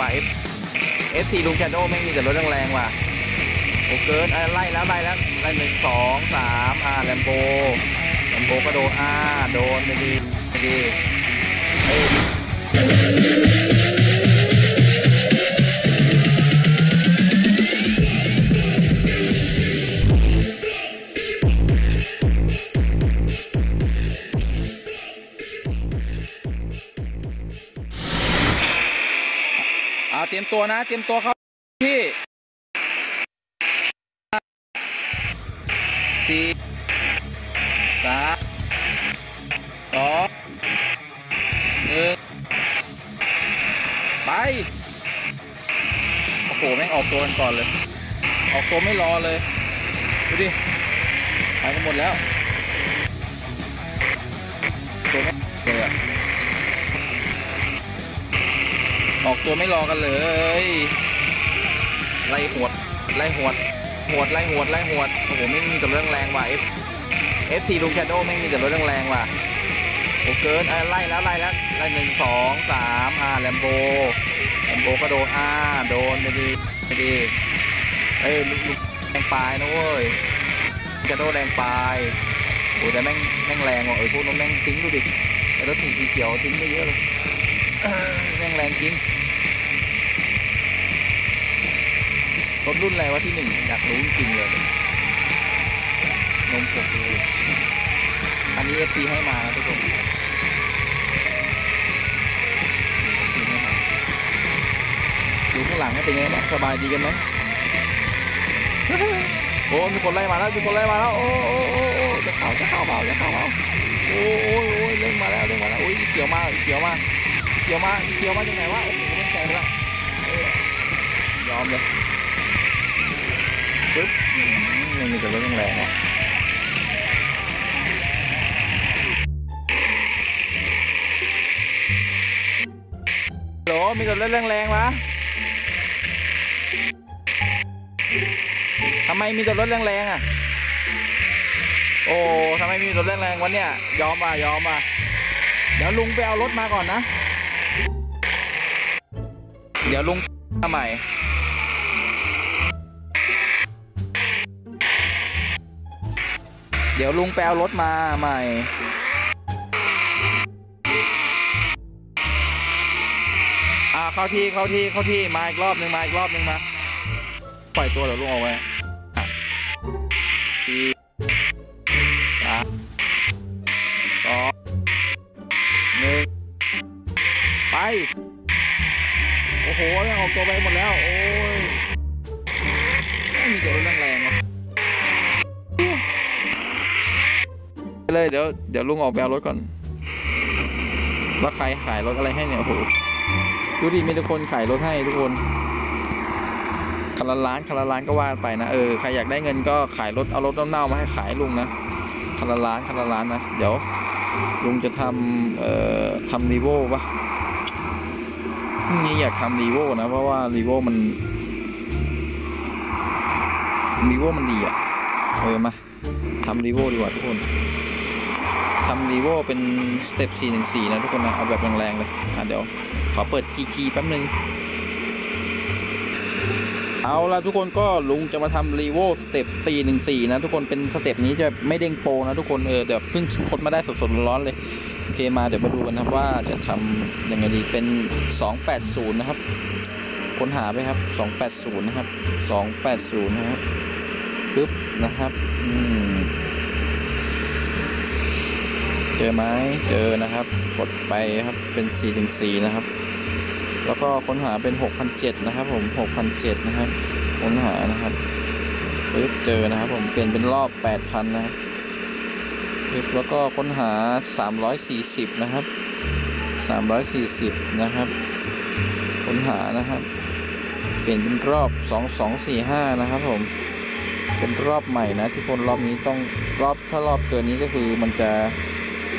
ว่ะ F F 4ลุงแชโดไม่มีแต่รถแรงๆว่ะโอเกิร์ไล่แล้วไล่แล้วไล่หนึ่งสองสามอ่าแลมโบแลมโบก็โดนอ่าโดนไม่ดีไม่ดีเอ้ เตรียมตัวนะ เตรียมตัวครับพี่สี่สามสองหนึ่งไป โอ้โห แม่งออกตัวกันก่อนเลย ออกตัวไม่รอเลย ดูดิ ไปกันหมดแล้ว ตัวไม่เลยอะ ออกตัวไม่รอกันเลย ไล่หวด ไล่หวด หวด ไล่หวด ไล่หวด โอ้โห ไม่มีแต่เรื่องแรงว่ะ F F 4ลุงแชโดไม่มีแต่รถแรงว่ะ โอ้เกินไล่แล้วไล่แล้ว ไล่หนึ่งสองสามอ่าแลมโบแลมโบก็โดนอ่าโดนไม่ดีไม่ดีเอ้ยลูกแรงปลายนะเว้ยจะโดแรงปลายโอ้แต่แม่งแม่งแรงว่ะเอ้พวกนั้นแม่งทิ้งดูดิแต่รถสีเขียวทิ้งไปเยอะเลยแม่งแรงจริง รถรุ่นอะไรวะที่หนึ่งอยากรู้จริงเลย นมผกเลยอันนี้ FT ให้มานะทุกคนดูข้างหลังให้เป็นยังไงบ้างสบายดีกันไหมโอ้มีคนไล่มาแล้วมีคนไล่มาแล้วโอ้โอ้โอ้โอจะเข้าจะเข้าเปล่าจะเข้าเปล่าโอ้โอ้โอ้เร่งมาแล้วเร่งมาแล้วโอ้ยเขียวมาเขียวมาเขียวมาเขียวมาจากไหนวะโอ้โหมันแซงไปแล้วยอมเลย ปึ๊บอืมยังมีแต่รถแรงๆอะโหลมีรถแรงๆวะทำไมมีแต่รถแรงๆอะ โอ้ทำไมมีรถแรงๆวะเนี่ยยอมป่ะยอมป่ะเดี๋ยวลุงไปเอารถมาก่อนนะ เดี๋ยวลุงมาใหม่ เดี๋ยวลุงไปเอารถมาใหม่ อ่าเข้าที่เข้าที่เข้าที่มาอีกรอบหนึ่งมาอีกรอบหนึ่งมา ปล่อยตัวเดี๋ยวลุงเอาไว้สี่สามสองหนึ่งไป โอ้โหยังออกตัวไปหมดแล้ว โอ้ เลยเดี๋ยวเดี๋ยวลุงออกไปเอารถก่อนว่าใครขายรถอะไรให้เนี่ยโอ้โหดูดิมีทุกคนขายรถให้ทุกคนคันละล้านคันละล้านก็ว่าไปนะเออใครอยากได้เงินก็ขายรถเอารถเน่าๆมาให้ขายลุงนะคันละล้านคันละล้านนะเดี๋ยวลุงจะทำเอ่อทำ Revo ปะนี่อยากทำ Revo นะเพราะว่ารีโวมันรีโวมันดีอะเออมาทำ Revo ดีกว่าทุกคน ทำ Revo เป็นสเต็ป414 นะทุกคนนะ เอาแบบแรงๆเลยอะเดี๋ยว ขอเปิด GG แป๊บนึง เอาละทุกคนก็ลุงจะมาทำ Revo สเต็ป414 นะ ทุกคนเป็นสเต็ปนี้จะไม่เด้งโปรนะทุกคน เออเดี๋ยวเพิ่งค้นมาได้สดๆร้อนเลย โอเคมาเดี๋ยวมาดูกันนะครับว่าจะทำยังไงดีเป็น 280 นะครับ ค้นหาไปครับ 280 นะครับ 280 นะครับปึ๊บนะครับ อืม เจอไหมเจอนะครับ กดไปครับเป็น4ถึง4นะครับ แล้วก็ค้นหาเป็น6,007นะครับ ผม6,007นะครับ ค้นหานะครับปึ๊บเจอนะครับ ผมเปลี่ยนเป็นรอบ 8,000 นะครับปึ๊บแล้วก็ค้นหา 340 นะครับ 340 นะครับ ค้นหานะครับ เปลี่ยนเป็นรอบ 2245 นะครับ ผมเป็นรอบใหม่นะทุกคนรอบนี้ต้องรอบถ้ารอบเกินนี้ก็คือมันจะ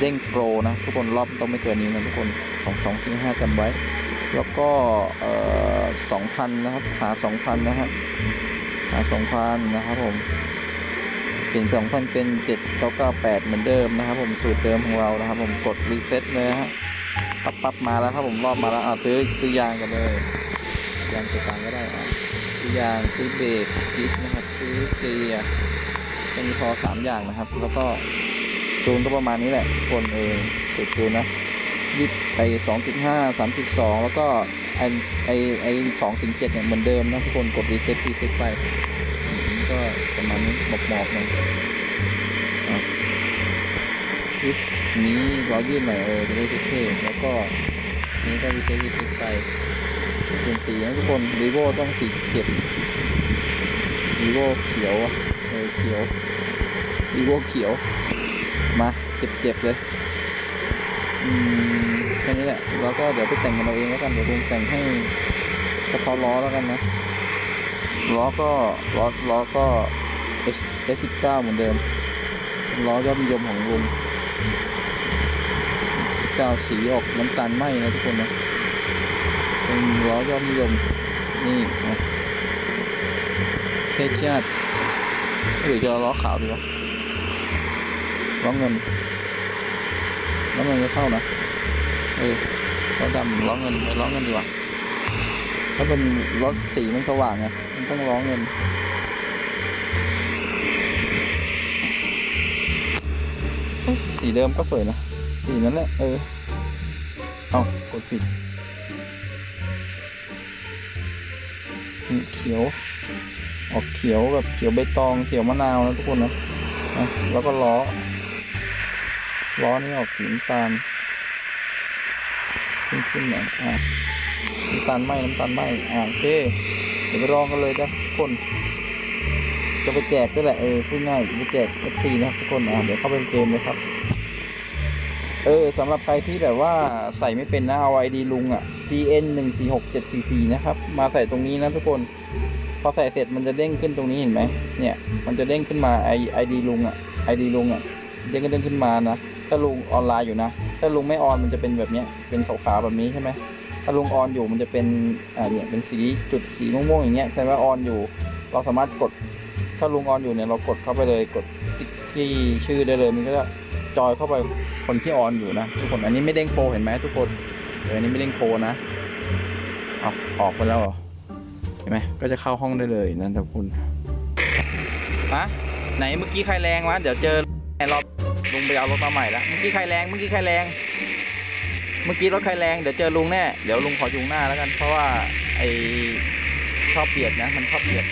เด้งโปรนะทุกคนรอบต้องไม่เกินนี้นะทุกคนสองสองสี่ห้าจำไว้ แล้วก็เอ่อสองพันนะครับ หาสองพันนะครับหาสองพันนะครับผมเปลี่ยนสองพันเป็นเจ็ดเก้าเก้าแปดเหมือนเดิมนะครับผมสูตรเดิมของเรานะครับผมกดรีเซ็ตเลยฮะปั๊บปั๊บมาแล้วครับผมรอบมาแล้วอ่าซื้อซื้อยางกันเลยยางตัวกลางก็ได้อะตัวยางซื้อเบรก disc นะครับซื้อเกียร์เป็นพอสามอย่างนะครับ แล้วก็ จูนก็ประมาณนี้แหละทุกคนเออเปิดจูนนะยี่ไปสองจุดห้าสามจุดสองแล้วก็ไอไอไอสองถึงเจ็ดเนี่ยเหมือนเดิมนะทุกคนกดรีเซ็ตรีเซ็ตไปอืมก็ประมาณนี้หมอบหมอบๆหน่อยอะยึดนี้ล้อยืดหน่อยเออจะได้เท่ๆแล้วก็นี้ก็รีเซ็ตรีเซ็ตไปเปลี่ยนสีนะทุกคนรีโวต้องสีเจ็บรีโวเขียวอะเออเขียวรีโวเขียว มาเจ็บๆเลยอืมแค่นี้แหละแล้วก็เดี๋ยวไปแต่งกันเราเองแล้วกันเดี๋ยวลุงแต่งให้เฉพาะล้อแล้วกันนะล้อก็ล้อล้อก็ S S 1 9เหมือนเดิมล้อยอดนิยมของลุงเก้าสีออกน้ำตาลไหมนะทุกคนนะเป็นล้อยอดนิยมนี่นะเคจัดหรือจะล้อขาวดีวะ ล้อเงินล้อเงินก็เข้านะเออล้อดำล้อเงินไปล้อเงินดีกว่าถ้าเป็นรถสีมันสว่างไงมันต้องล้อเงินสีเดิมก็สวยนะสีนั้นแหละเออเอากดผิดเขียว ออกเขียวแบบเขียวใบตองเขียวมะนาวนะทุกคนนะแล้วก็ล้อ ล้อนี่ออกสีน้ำตาลขึ้นขึ้นหน่อยอะน้ำตาลไหมน้ำตาลไหมอะโอเคเดี๋ยวไปลองกันเลยนะทุกคนจะไปแจกด้วยแหละเออพูดง่ายจะไปแจก FC นะทุกคนอะเดี๋ยวเข้าไปเกมเลยครับเออสำหรับใครที่แบบว่าใส่ไม่เป็นนะเอา ID ลุงอะ GN หนึ่งสี่หกเจ็ดสี่สี่นะครับ มาใส่ตรงนี้นะทุกคน พอใส่เสร็จมันจะเด้งขึ้นตรงนี้เห็นไหมเนี่ย มันจะเด้งขึ้นมาไอ ID ลุงอะ ID ลุงอะเด้งก็เด้งขึ้นมานะ ถ้าลุงออนไลน์อยู่นะ ถ้าลุงไม่ออนมันจะเป็นแบบนี้เป็นขาวๆแบบนี้ใช่ไหมถ้าลุงออนอยู่มันจะเป็นอ่าเนี่ยเป็นสีจุดสีม่วงๆอย่างเงี้ยแสดงว่าออนอยู่ เราสามารถกดถ้าลุงออนอยู่เนี่ยเรากดเข้าไปเลยกดที่ชื่อได้เลยมันก็จะจอยเข้าไปคนที่ออนอยู่นะทุกคนอันนี้ไม่เด้งโปรเห็นไหมทุกคนเอออันนี้ไม่เด้งโปรนะเอาออกไปแล้วเหรอเห็นไหมก็จะเข้าห้องได้เลยนะทุกคนฮะไหนเมื่อกี้ใครแรงวะเดี๋ยวเจอในรอบ ลุงไปเอารถมาใหม่และเมื่อกี้ใครแรงเมื่อกี้ใครแรง เมื่อกี้รถใครแรงเดี๋ยวเจอลุงแน่เดี๋ยวลุงขออยู่ข้างหน้าแล้วกัน เพราะว่าไอชอบเบียดนะมันชอบเบียด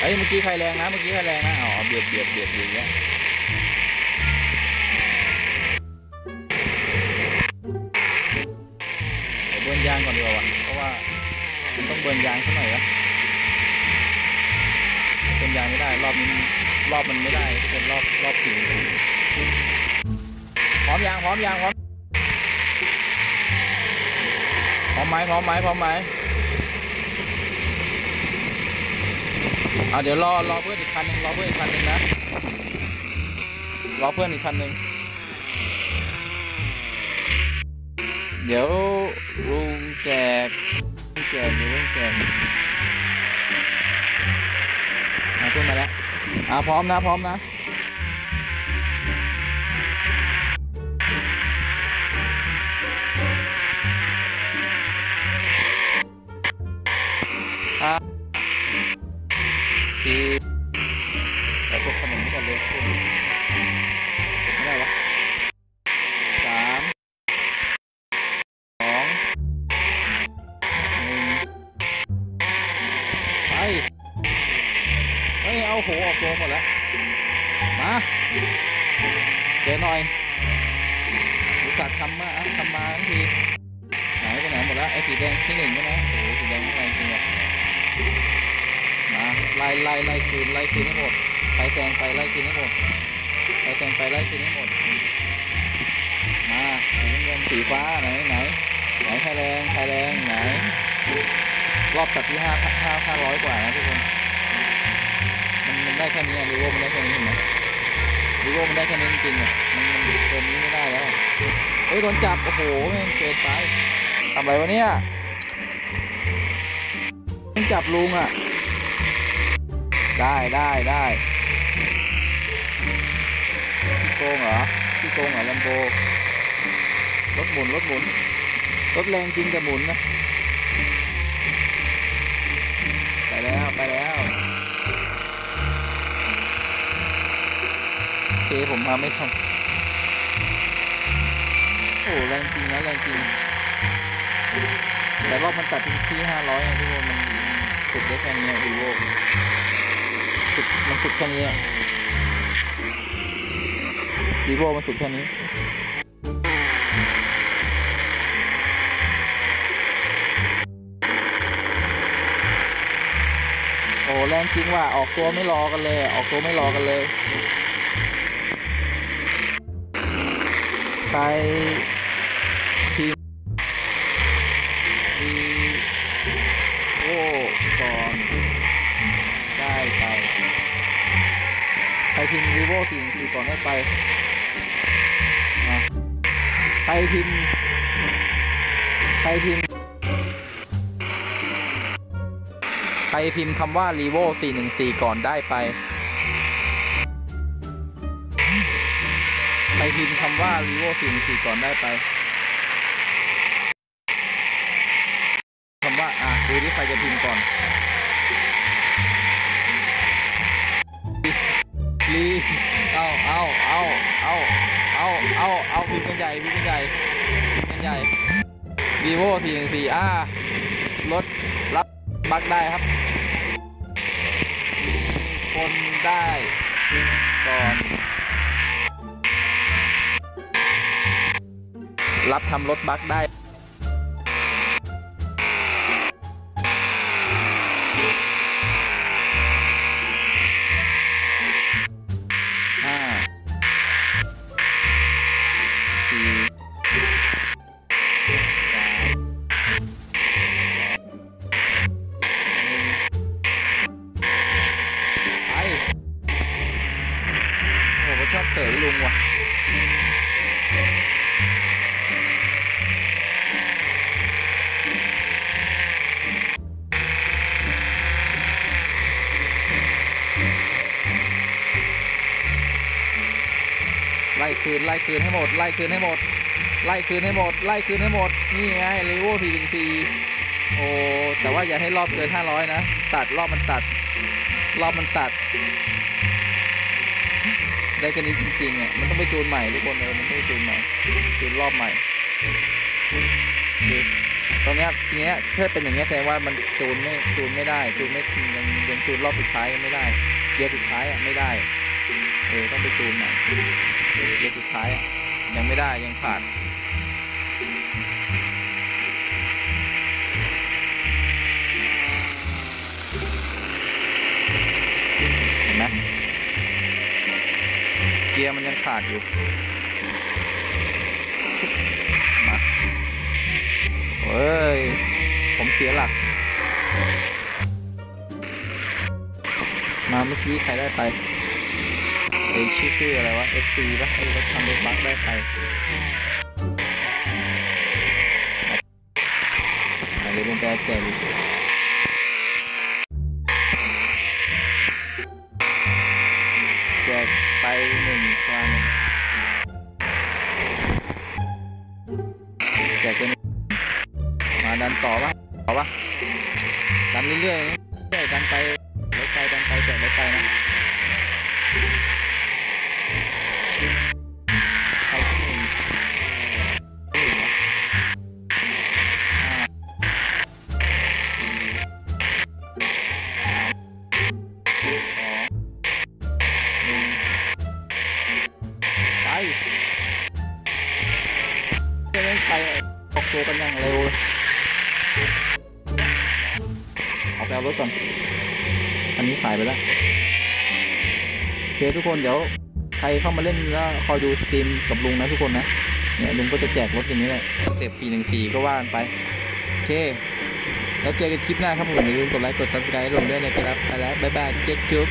เอ้ยเมื่อกี้ใครแรงนะเมื่อกี้ใครแรงนะอ๋อเบียดเบียดเบียดอย่างเงี้ยเดี๋ยวเบิร์นยางก่อนดีกว่าเพราะว่ามันต้องเบิร์นยางสักหน่อยวะเบิร์นยางไม่ได้รอบนี้ รอบมันไม่ได้เป็นรอบรอบสี่สี่พร้อมยางพร้อมยางพร้อมพร้อมไหมพร้อมไหมพร้อมไหมเอาเดี๋ยวรอรอเพื่อนอีกคันหนึ่งรอเพื่อนอีกคันหนึ่งนะรอเพื่อนอีกคันหนึ่งเดี๋ยวลุงแจกลุงแจกเดี๋ยวลุงแจกมาขึ้นมาแล้ว อ่าพร้อมนะ พร้อมนะห้าสี่แต่พวกขนมนี่ก่อนเลย ไล่ไล่ไล่คืนไล่คืนให้หมดใครแซงไปไล่คืนให้หมดใครแซงไปไล่คืนให้หมดมาสีเงินสีฟ้าไหนไหนไหนใครแรงใครแรงไหน รอบจับที่ห้าห้าห้าร้อยกว่านะทุกคนมันมันได้แค่นี้รีโวมันได้แค่นี้เห็นไหมรีโวมันได้แค่นี้จริงๆอะมันมันเกินนี้ไม่ได้แล้วเฮ้ยโดนจับโอ้โหแม่งเกินไปทำอะไรวะเนี่ยจับลุงอะ ได้ได้ได้พี่โกงเหรอพี่โกงเหรอแลมโบรถหมุนรถหมุนรถแรงจริงแต่หมุนนะ ไปแล้วไปแล้วโอเคผมมาไม่ทันโอ้แรงจริงนะแรงจริง แต่รอบมันตัดที่ที่ห้าร้อยทุกคนมันสุดได้แค่นี้วีโว สุดมันสุดแค่นี้วีโวมันสุดแค่นี้โอ้แรงจริงว่ะออกตัวไม่รอกันเลย ออกตัวไม่รอกันเลย ใคร พิมพ์วีโวสี่สี่ก่อนได้ไปใครพิมพ์ใครพิมพ์ใครพิมพ์คำว่า r e v o 414ก่อนได้ไปใครพิมพ์คำว่า r e v o 414ก่อนได้ไปคำว่าอะดูที่ใครจะพิมพ์ก่อน r e v o 414อะรถรับบักได้ครับ มีคนได้ก่อน รับทำรถบัคได้ เตะลุงว่ะไล่คืนไล่คืนให้หมดไล่คืนให้หมดไล่คืนให้หมดไล่คืนให้หมดนี่ไงเลโวทีถึงสี่โอ้แต่ว่าอย่าให้รอบเกินห้าร้อยนะ ตัดรอบมันตัด รอบมันตัด ได้แค่นี้จริงๆอะมันต้องไปจูนใหม่ทุกคนเลยมันต้องไปจูนใหม่จูนรอบใหม่โอเคตรงเนี้ทีเนี้ยถ้าเป็นอย่างเงี้ยแสดงว่ามันจูนไม่จูนไม่ได้จูนไม่ยังยังจูนรอบสุดท้ายไม่ได้เกียร์สุดท้ายอะไม่ได้เออต้องไปจูนใหม่เกียร์สุดท้ายอะยังไม่ได้ยังขาดเห็นไหม เกียร์มันยังขาดอยู่มาเฮ้ย ผมเสียหลัก มาเมื่อกี้ใครได้ไปเอ้ยชื่อชื่ออะไรวะ FC ปะไอ้รถทำรถบัสได้ไปอะเดี๋ยวลงไปเอาแจกอีก ถก่อน อันนี้ขายไปแล้ว โอเคทุกคนเดี๋ยวใครเข้ามาเล่นแล้วคอยดู stream กับลุงนะทุกคนนะ เนี่ยลุงก็จะแจกรถอย่างนี้แหละสเต็ป414ก็ว่ากันไป โอเค แล้วเจอกันคลิปหน้าครับผมอย่าลืมกดไลค์กด subscribe ลุงด้วยนะครับไปแล้วบ๊ายบายเจ๊จุ๊บ